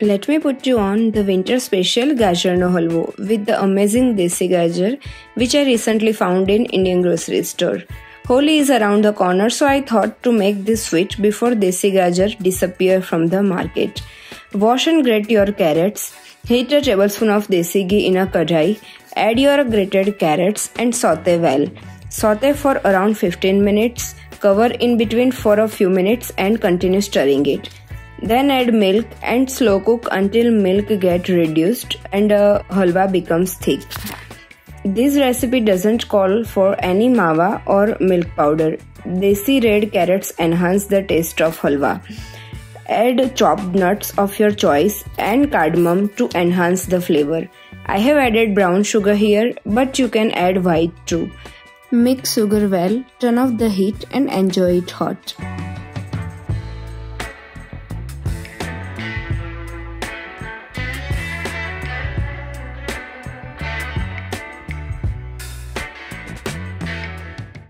Let me put you on the winter special gajarno halwa with the amazing desi gajar which I recently found in Indian grocery store. Holi is around the corner so I thought to make this switch before desi gajar disappear from the market. Wash and grate your carrots. Heat a tablespoon of desi ghee in a kadai. Add your grated carrots and saute well. Saute for around 15 minutes. Cover in between for a few minutes and continue stirring it. Then add milk and slow cook until milk get reduced and uh, halwa becomes thick. This recipe doesn't call for any mawa or milk powder. Desi red carrots enhance the taste of halwa. Add chopped nuts of your choice and cardamom to enhance the flavor. I have added brown sugar here, but you can add white too. Mix sugar well, turn off the heat and enjoy it hot.